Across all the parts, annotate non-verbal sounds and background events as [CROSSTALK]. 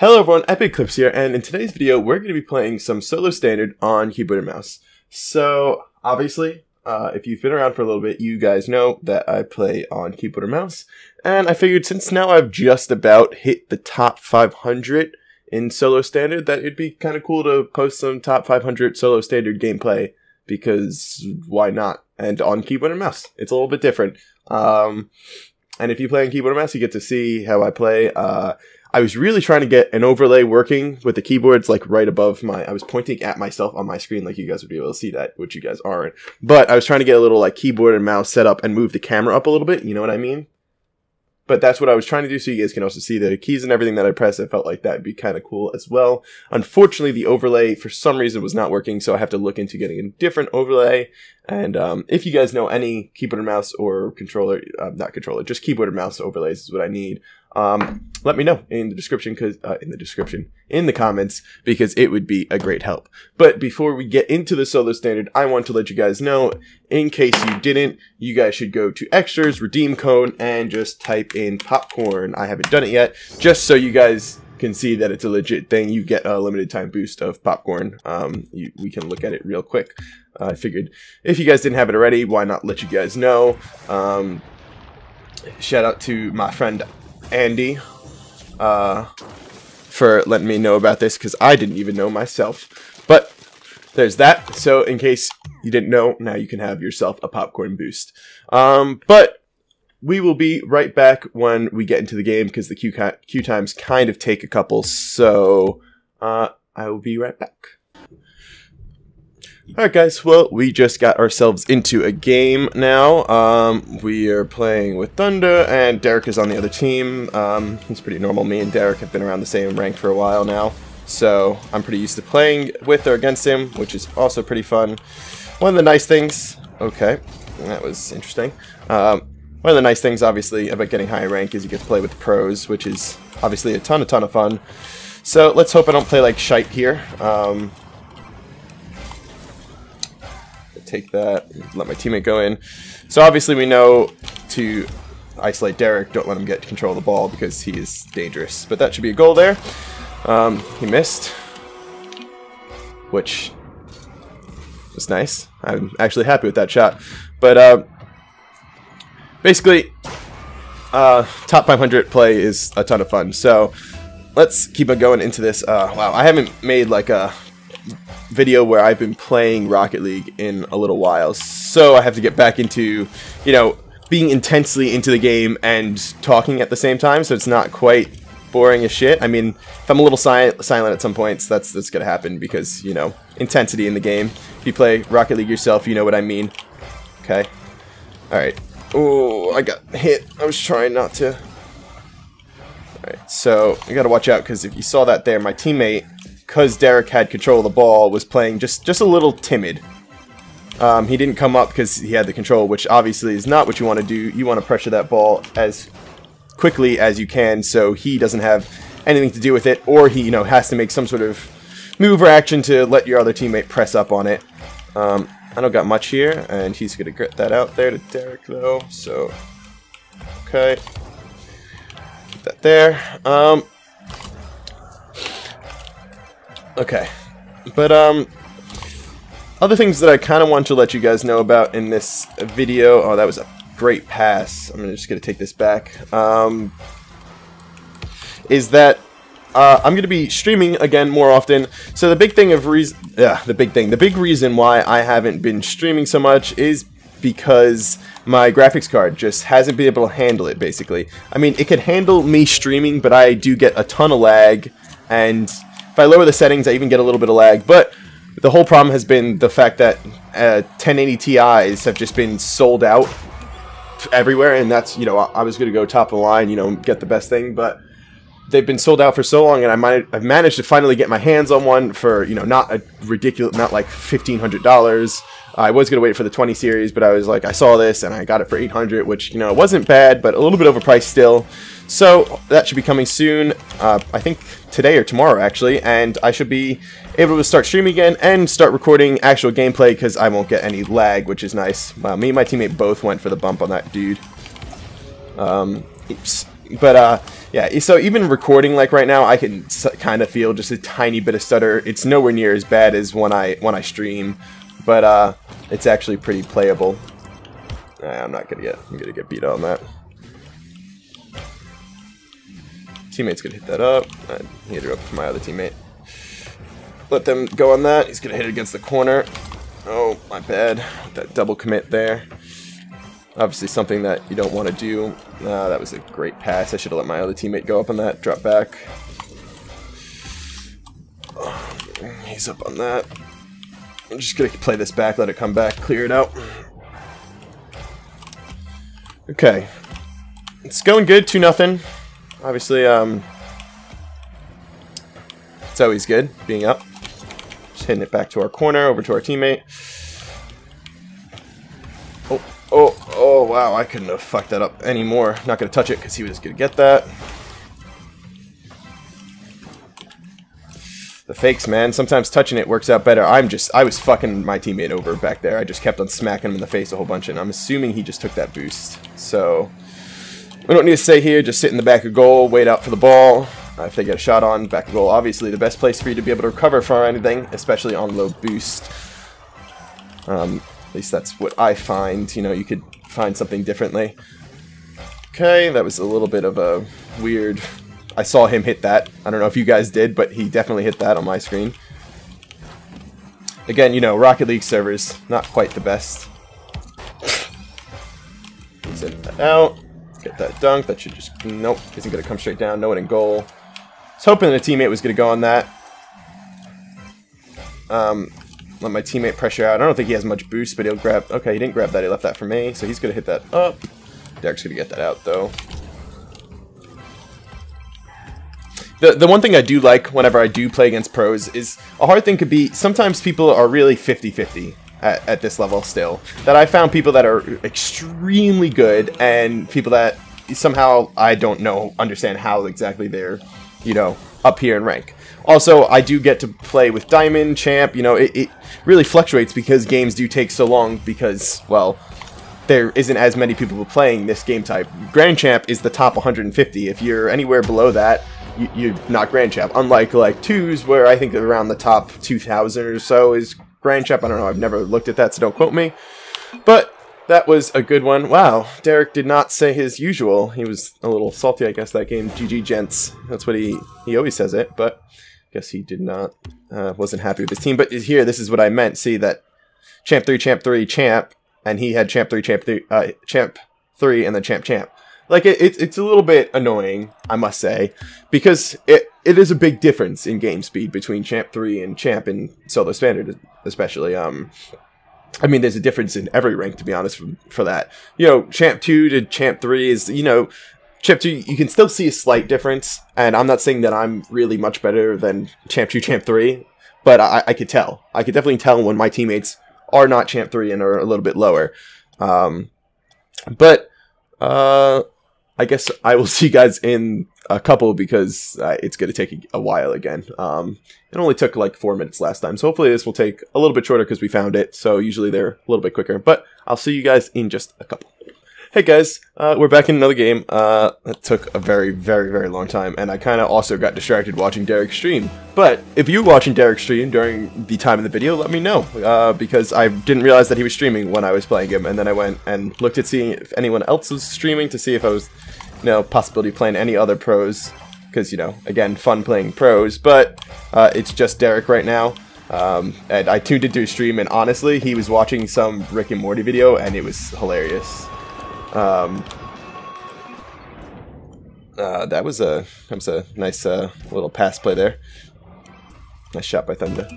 Hello everyone, Epic Eclipse here, and in today's video we're going to be playing some solo standard on keyboard and mouse. So, obviously, uh, if you've been around for a little bit, you guys know that I play on keyboard and mouse, and I figured since now I've just about hit the top 500 in solo standard, that it'd be kind of cool to post some top 500 solo standard gameplay, because why not? And on keyboard and mouse, it's a little bit different. Um, and if you play on keyboard and mouse, you get to see how I play. Uh, I was really trying to get an overlay working with the keyboards like right above my I was pointing at myself on my screen like you guys would be able to see that, which you guys aren't. But I was trying to get a little like keyboard and mouse set up and move the camera up a little bit, you know what I mean? But that's what I was trying to do so you guys can also see the keys and everything that I press. I felt like that'd be kind of cool as well. Unfortunately, the overlay for some reason was not working, so I have to look into getting a different overlay. And um, if you guys know any keyboard and mouse or controller, uh, not controller, just keyboard and mouse overlays is what I need um, let me know in the description because uh, in the description in the comments because it would be a great help. But before we get into the solo standard i want to let you guys know in case you didn't you guys should go to extras redeem code and just type in popcorn. I haven't done it yet just so you guys can see that it's a legit thing. You get a limited time boost of popcorn. Um, you, we can look at it real quick. Uh, i figured if you guys didn't have it already why not let you guys know? Um, shout out to my friend Andy uh, for letting me know about this because I didn't even know myself. But there's that. So in case you didn't know, now you can have yourself a popcorn boost. Um, but we will be right back when we get into the game because the queue, queue times kind of take a couple. So uh, I will be right back. Alright guys, well, we just got ourselves into a game now. Um, we are playing with Thunder, and Derek is on the other team. Um, he's pretty normal. Me and Derek have been around the same rank for a while now, so I'm pretty used to playing with or against him, which is also pretty fun. One of the nice things... Okay, that was interesting. Um, one of the nice things, obviously, about getting high rank is you get to play with pros, which is obviously a ton, a ton of fun. So let's hope I don't play like shite here. Um, take that, let my teammate go in. So obviously we know to isolate Derek, don't let him get control of the ball because he is dangerous. But that should be a goal there. Um, he missed, which was nice. I'm actually happy with that shot. But uh, basically, uh, top 500 play is a ton of fun. So let's keep on going into this. Uh, wow, I haven't made like a video where I've been playing Rocket League in a little while, so I have to get back into, you know, being intensely into the game and talking at the same time, so it's not quite boring as shit. I mean, if I'm a little si silent at some points, that's that's gonna happen because, you know, intensity in the game. If you play Rocket League yourself, you know what I mean. Okay. Alright. Oh, I got hit. I was trying not to. Alright, so you gotta watch out because if you saw that there, my teammate because Derek had control of the ball, was playing just, just a little timid. Um, he didn't come up because he had the control, which obviously is not what you want to do. You want to pressure that ball as quickly as you can so he doesn't have anything to do with it, or he, you know, has to make some sort of move or action to let your other teammate press up on it. Um, I don't got much here, and he's going to grit that out there to Derek, though, so... Okay. Put that there. Um, Okay. But, um, other things that I kind of want to let you guys know about in this video. Oh, that was a great pass. I'm just going to take this back. Um, is that uh, I'm going to be streaming again more often. So the big thing of reason, yeah, the big thing, the big reason why I haven't been streaming so much is because my graphics card just hasn't been able to handle it, basically. I mean, it could handle me streaming, but I do get a ton of lag, and I lower the settings, I even get a little bit of lag. But the whole problem has been the fact that uh, 1080 Ti's have just been sold out everywhere, and that's you know I was going to go top of the line, you know, get the best thing, but they've been sold out for so long, and I might I've managed to finally get my hands on one for you know not a ridiculous, not like fifteen hundred dollars. I was gonna wait for the 20 series, but I was like, I saw this and I got it for 800, which you know wasn't bad, but a little bit overpriced still. So that should be coming soon. Uh, I think today or tomorrow actually, and I should be able to start streaming again and start recording actual gameplay because I won't get any lag, which is nice. Wow, me and my teammate both went for the bump on that dude. Um, oops. But uh, Yeah, so even recording like right now, I can kind of feel just a tiny bit of stutter. It's nowhere near as bad as when I when I stream, but uh, it's actually pretty playable. I'm not gonna get I'm gonna get beat on that. Teammate's gonna hit that up. I hit it up for my other teammate. Let them go on that. He's gonna hit it against the corner. Oh, my bad. That double commit there. Obviously something that you don't want to do. Uh, that was a great pass. I should have let my other teammate go up on that. Drop back. Oh, he's up on that. I'm just gonna play this back, let it come back, clear it out. Okay. It's going good, 2 nothing. Obviously, um it's always good being up. Just hitting it back to our corner, over to our teammate. Oh, oh, oh, wow, I couldn't have fucked that up anymore. Not gonna touch it because he was gonna get that. The fakes, man. Sometimes touching it works out better. I'm just, I was fucking my teammate over back there. I just kept on smacking him in the face a whole bunch, and I'm assuming he just took that boost. So, we don't need to stay here. Just sit in the back of goal, wait out for the ball. Uh, if they get a shot on, back of goal, obviously the best place for you to be able to recover from anything, especially on low boost. Um, at least that's what I find. You know, you could find something differently. Okay, that was a little bit of a weird I saw him hit that. I don't know if you guys did, but he definitely hit that on my screen. Again, you know, Rocket League servers, not quite the best. Send that out. Get that dunk. That should just... Nope. Isn't going to come straight down. No one in goal. I was hoping that a teammate was going to go on that. Um, let my teammate pressure out. I don't think he has much boost, but he'll grab... Okay, he didn't grab that. He left that for me, so he's going to hit that up. Derek's going to get that out, though. the the one thing I do like whenever I do play against pros is a hard thing could be sometimes people are really 50-50 at, at this level still. That I found people that are extremely good and people that somehow I don't know understand how exactly they're, you know, up here in rank. Also, I do get to play with Diamond, Champ, you know, it, it really fluctuates because games do take so long because, well, there isn't as many people playing this game type. Grand Champ is the top 150. If you're anywhere below that, you, are not Grand Champ. Unlike like twos, where I think around the top 2,000 or so is Grand Champ. I don't know. I've never looked at that, so don't quote me. But that was a good one. Wow, Derek did not say his usual. He was a little salty, I guess, that game. GG, gents. That's what he he always says it, but guess he did not. Uh, wasn't happy with his team. But here, this is what I meant. See that champ three, champ three, champ, and he had champ three, champ three, uh, champ three, and then champ champ. Like it, it, it's a little bit annoying, I must say, because it it is a big difference in game speed between Champ three and Champ in solo standard, especially. Um, I mean, there's a difference in every rank, to be honest, for, for that. You know, Champ two to Champ three is you know. Champ 2, you can still see a slight difference, and I'm not saying that I'm really much better than Champ 2, Champ 3, but I, I could tell. I could definitely tell when my teammates are not Champ 3 and are a little bit lower. Um, but, uh, I guess I will [LAUGHS] see you guys in a couple because uh, it's going to take a, while again. Um, it only took like four minutes last time, so hopefully this will take a little bit shorter because we found it. So usually they're a little bit quicker, but I'll see you guys in just a couple. Hey guys, uh, we're back in another game. Uh, that took a very, very, very long time, and I kind of also got distracted watching Derek stream. But if you were watching Derek stream during the time of the video, let me know, uh, because I didn't realize that he was streaming when I was playing him, and then I went and looked at seeing if anyone else was streaming to see if I was, you know, possibility playing any other pros, because, you know, again, fun playing pros, but uh, it's just Derek right now. Um, and I tuned into his stream, and honestly, he was watching some Rick and Morty video, and it was hilarious. Um, uh, that was a that was a nice uh, little pass play there. Nice shot by Thunder.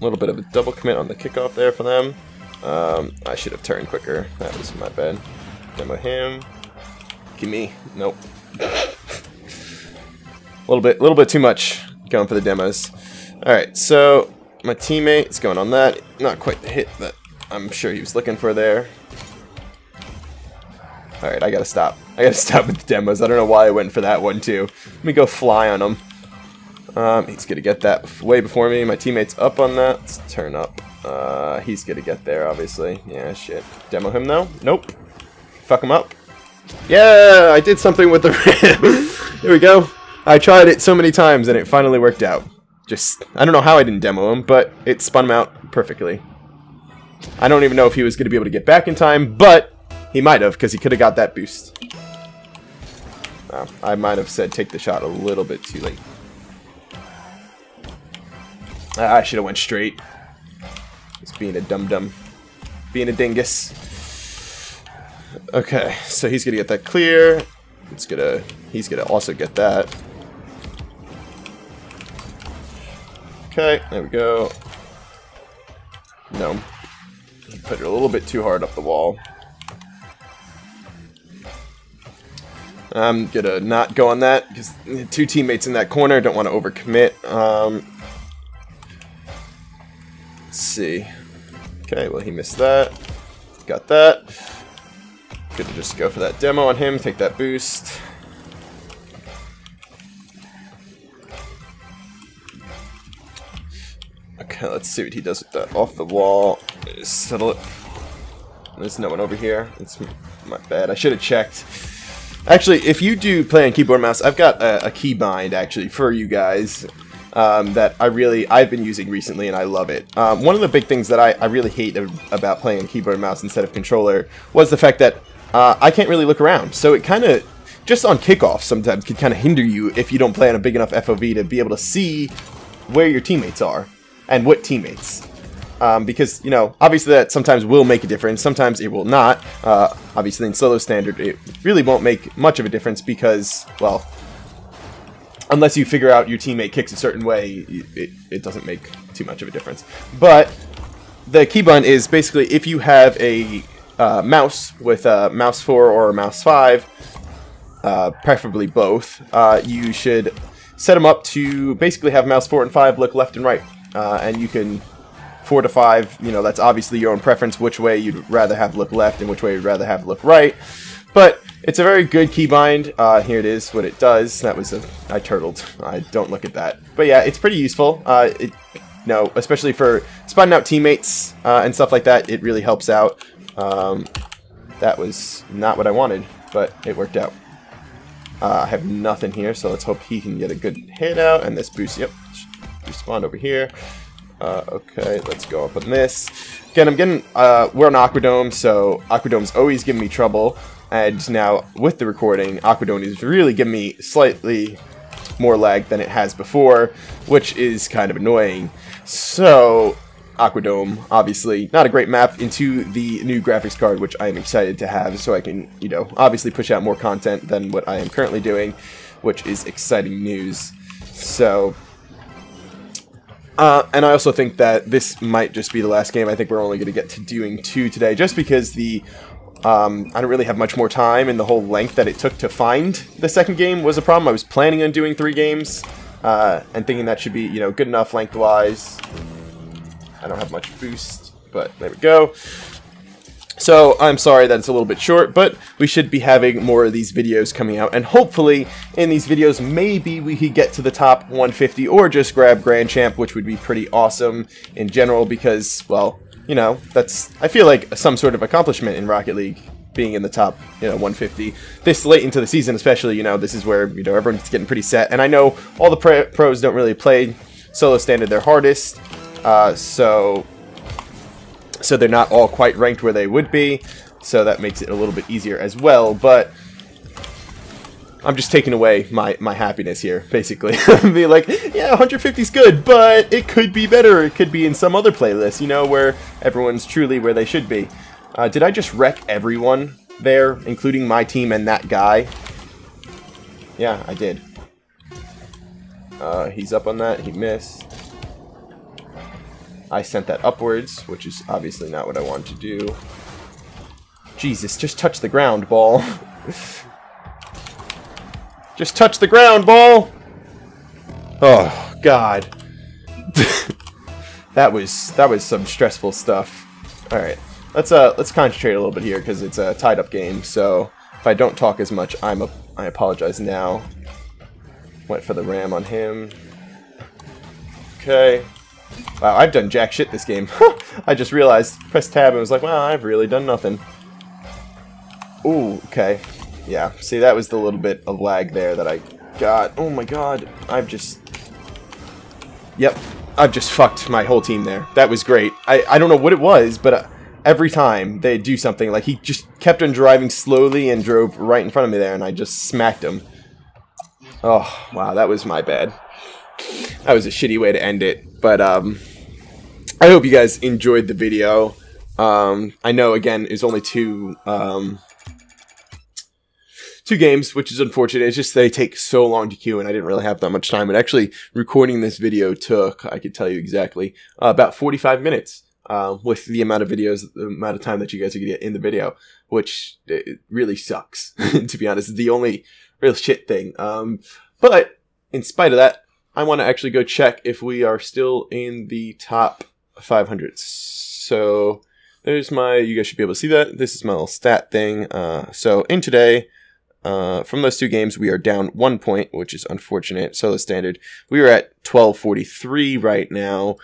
A little bit of a double commit on the kickoff there for them. Um, I should have turned quicker. That was my bad. Demo him. Give me. Nope. a [LAUGHS] little bit, little bit too much going for the demos. All right, so my teammate is going on that. Not quite the hit that I'm sure he was looking for there. Alright, I gotta stop. I gotta [LAUGHS] stop with the demos. I don't know why I went for that one too. Let me go fly on him. Um, he's gonna get that way before me. My teammate's up on that. Let's turn up. Uh, he's gonna get there, obviously. Yeah, shit. Demo him, though? Nope. Fuck him up. Yeah, I did something with the. [LAUGHS] Here we go. I tried it so many times, and it finally worked out. Just, I don't know how I didn't demo him, but it spun him out perfectly. I don't even know if he was going to be able to get back in time, but he might have, because he could have got that boost. Uh, I might have said take the shot a little bit too late. I should have went straight. Just being a dum-dum. Being a dingus. Okay, so he's gonna get that clear. It's gonna he's gonna also get that. Okay, there we go. No. Put it a little bit too hard up the wall. I'm gonna not go on that because two teammates in that corner don't want to overcommit. Um, let's see. Okay, well he missed that. Got that. Good to just go for that demo on him, take that boost. Let's see what he does with that. Off the wall. Settle it. There's no one over here. It's my bad. I should have checked. Actually, if you do play on keyboard mouse, I've got a, a keybind actually for you guys um, that I really I've been using recently and I love it. Um, one of the big things that I, I really hate about playing keyboard mouse instead of controller was the fact that uh, I can't really look around. So it kind of just on kickoff sometimes can kind of hinder you if you don't play on a big enough FOV to be able to see where your teammates are and what teammates. Um, because, you know, obviously that sometimes will make a difference, sometimes it will not. Uh, obviously in solo standard it really won't make much of a difference because, well, unless you figure out your teammate kicks a certain way, it, it doesn't make too much of a difference. But the keybind is basically if you have a uh, mouse with a mouse 4 or a mouse 5, uh, preferably both, uh, you should set them up to basically have mouse 4 and 5 look left and right. Uh, and you can four to five, you know, that's obviously your own preference, which way you'd rather have look left and which way you'd rather have look right. But it's a very good keybind. Uh, here it is, what it does. That was a... I turtled. I don't look at that. But yeah, it's pretty useful. Uh, it, especially for spotting out teammates uh, and stuff like that, it really helps out. Um, that was not what I wanted, but it worked out. Uh, I have nothing here, so let's hope he can get a good hit out. And this boost, yep, respawn over here. Uh, okay, let's go up on this. Again, I'm getting, uh, we're on Aquadome, so Aquadome's always giving me trouble. And now, with the recording, Aquadome is really giving me slightly more lag than it has before, which is kind of annoying. So, Aquadome, obviously, not a great map into the new graphics card, which I am excited to have, so I can, you know, obviously push out more content than what I am currently doing, which is exciting news. So, uh, and I also think that this might just be the last game. I think we're only going to get to doing two today, just because the um, I don't really have much more time, and the whole length that it took to find the second game was a problem. I was planning on doing three games, uh, and thinking that should be you know good enough lengthwise. I don't have much boost, but there we go. So I'm sorry that it's a little bit short, but we should be having more of these videos coming out, and hopefully in these videos maybe we could get to the top 150 or just grab Grand Champ, which would be pretty awesome in general because, well, you know, that's, I feel like some sort of accomplishment in Rocket League being in the top, you know, 150. This late into the season especially, you know, this is where, you know, everyone's getting pretty set, and I know all the pros don't really play solo standard their hardest, uh, so so they're not all quite ranked where they would be, so that makes it a little bit easier as well, but I'm just taking away my, my happiness here, basically. [LAUGHS] be like, yeah, 150 is good, but it could be better. It could be in some other playlist, you know, where everyone's truly where they should be. Uh, did I just wreck everyone there, including my team and that guy? Yeah, I did. Uh, he's up on that. He missed. I sent that upwards, which is obviously not what I wanted to do. Jesus, just touch the ground, ball. [LAUGHS] just touch the ground, ball! Oh, God. [LAUGHS] that was that was some stressful stuff. Alright, let's uh let's concentrate a little bit here because it's a tied up game, so if I don't talk as much, I'm a I apologize now. Went for the ram on him. Okay. Wow, I've done jack shit this game. [LAUGHS] I just realized, pressed tab and was like, wow, I've really done nothing. Ooh, okay. Yeah, see, that was the little bit of lag there that I got. Oh my god, I've just... Yep, I've just fucked my whole team there. That was great. I, I don't know what it was, but uh, every time they do something, like he just kept on driving slowly and drove right in front of me there, and I just smacked him. Oh, wow, that was my bad. That was a shitty way to end it, but um, I hope you guys enjoyed the video. Um, I know, again, it's only two um, two games, which is unfortunate. It's just they take so long to queue, and I didn't really have that much time. But actually, recording this video took, I could tell you exactly, uh, about 45 minutes uh, with the amount of videos, the amount of time that you guys are to get in the video, which really sucks, [LAUGHS] to be honest. It's the only real shit thing. Um, but in spite of that, I want to actually go check if we are still in the top 500. So there's my, you guys should be able to see that. This is my little stat thing. Uh, so in today, uh, from those two games, we are down one point, which is unfortunate. Solo standard. We are at 1243 right now,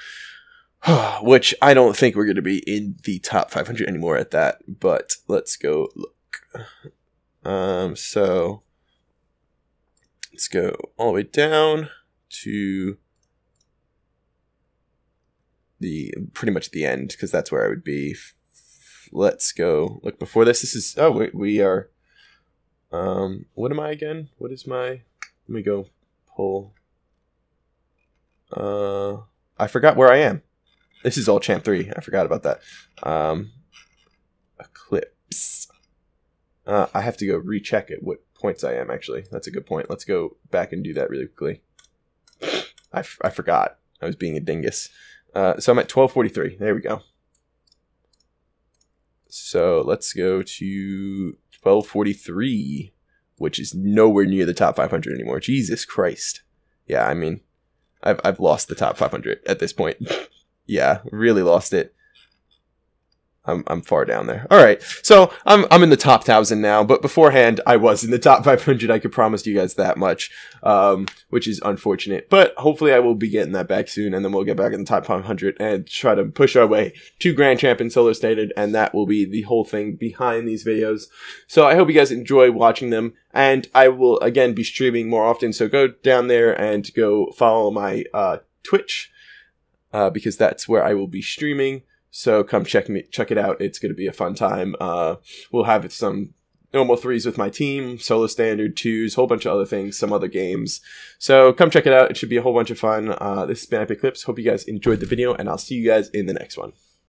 [SIGHS] which I don't think we're going to be in the top 500 anymore at that. But let's go look. Um, so let's go all the way down to the pretty much the end because that's where I would be. Let's go look before this. This is oh we, we are um, what am I again? What is my? Let me go pull. Uh, I forgot where I am. This is all champ three. I forgot about that. Um, Eclipse. Uh, I have to go recheck it. What points I am actually? That's a good point. Let's go back and do that really quickly. I, I forgot. I was being a dingus. Uh, so I'm at 1243. There we go. So let's go to 1243, which is nowhere near the top 500 anymore. Jesus Christ. Yeah, I mean, I've, I've lost the top 500 at this point. [LAUGHS] yeah, really lost it. I'm, I'm far down there. All right. So I'm, I'm in the top thousand now, but beforehand I was in the top [LAUGHS] 500. I could promise you guys that much, um, which is unfortunate, but hopefully I will be getting that back soon. And then we'll get back in the top 500 and try to push our way to Grand Champion Solo standard. And that will be the whole thing behind these videos. So I hope you guys enjoy watching them and I will again be streaming more often. So go down there and go follow my, uh, Twitch, uh, because that's where I will be streaming. So come check me check it out. It's going to be a fun time. Uh, we'll have some normal threes with my team, solo standard twos, whole bunch of other things, some other games. So come check it out. It should be a whole bunch of fun. Uh, this has been Epic Eclipse. Hope you guys enjoyed the video, and I'll see you guys in the next one.